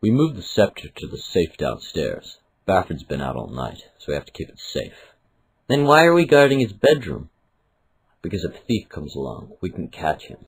We moved the scepter to the safe downstairs. Bafford's been out all night, so we have to keep it safe. Then why are we guarding his bedroom? Because if a thief comes along, we can catch him.